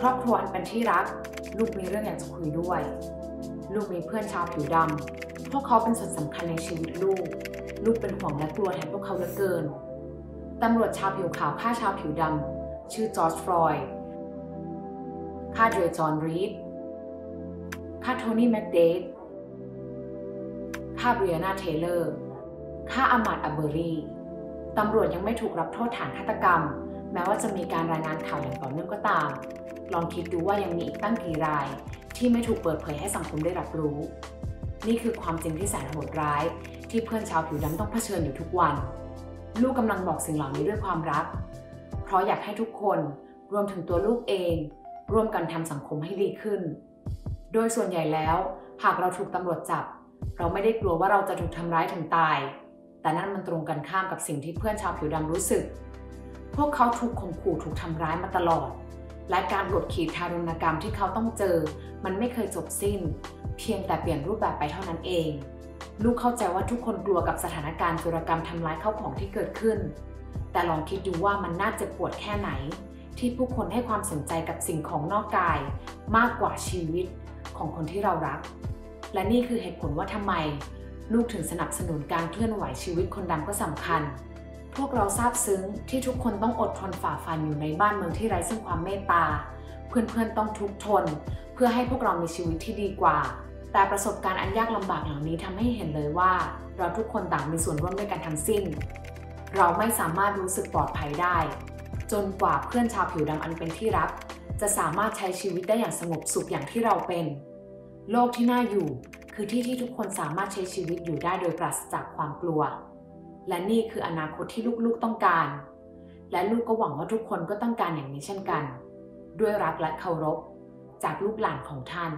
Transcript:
ครอบครัวอันเป็นที่รัก ลูกมีเรื่องอยากจะคุยด้วย ลูกมีเพื่อนชาวผิวดำพวกเขาเป็นส่วนสำคัญในชีวิตลูก ลูกเป็นห่วงและกลัวแทนพวกเขาเหลือเกินตำรวจชาวผิวขาวฆ่าชาวผิวดำชื่อจอร์จฟลอยด์ฆ่าเดรจอห์นรีดฆ่าโทนี่แมคเดดฆ่าเบรียนาเทเลอร์ฆ่าอามาดอับเบอรีตำรวจยังไม่ถูกรับโทษฐานฆาตกรรม แม้ว่าจะมีการรายงานข่าวอย่างต่อเนื่องก็ตาม ลองคิดดูว่ายังมีอีกตั้งกี่ราย ที่ไม่ถูกเปิดเผยให้สังคมได้รับรู้ นี่คือความจริงที่แสนโหดร้าย ที่เพื่อนชาวผิวดำต้องเผชิญอยู่ทุกวัน ลูกกำลังบอกสิ่งเหล่านี้ด้วยความรัก เพราะอยากให้ทุกคนรวมถึงตัวลูกเอง ร่วมกันทำสังคมให้ดีขึ้น โดยส่วนใหญ่แล้ว หากเราถูกตำรวจจับ เราไม่ได้กลัวว่าเราจะถูกทำร้ายถึงตาย แต่นั่นมันตรงกันข้ามกับสิ่งที่เพื่อนชาวผิวดำรู้สึก พวกเขาถูกข่มขู่ถูกทำร้ายมาตลอด และการกดขี่ทารุณกรรมที่เขาต้องเจอ มันไม่เคยจบสิ้น เพียงแต่เปลี่ยนรูปแบบไปเท่านั้นเอง ลูกเข้าใจว่าทุกคนกลัวกับสถานการณ์จุรกรรมทำร้ายเข้าของที่เกิดขึ้น แต่ลองคิดดูว่ามันน่าเจ็บปวดแค่ไหน ที่ผู้คนให้ความสนใจกับสิ่งของนอกกาย มากกว่าชีวิตของคนที่เรารัก และนี่คือเหตุผลว่าทำไม ลูกถึงสนับสนุนการเคลื่อนไหวชีวิตคนดำก็สำคัญ พวกเราซาบซึ้งที่ทุกคนต้องอดทนฝ่าฟันอยู่ในบ้านเมืองที่ไร้ซึ่งความเมตตา เพื่อนๆต้องทุกข์ทน เพื่อให้พวกเรามีชีวิตที่ดีกว่า แต่ประสบการณ์อันยากลำบากเหล่านี้ทำให้เห็นเลยว่า เราทุกคนต่างมีส่วนร่วมด้วยกันทั้งสิ้น เราไม่สามารถรู้สึกปลอดภัยได้ จนกว่าเพื่อนชาวผิวดำอันเป็นที่รัก จะสามารถใช้ชีวิตได้อย่างสงบสุขอย่างที่เราเป็น โลกที่น่าอยู่ คือที่ที่ทุกคนสามารถใช้ชีวิตอยู่ได้โดยปราศจากความกลัว และนี่คืออนาคตที่ลูกๆต้องการ และลูกก็หวังว่าทุกคนก็ต้องการอย่างนี้เช่นกัน ด้วยรักและเคารพ จากลูกหลานของท่าน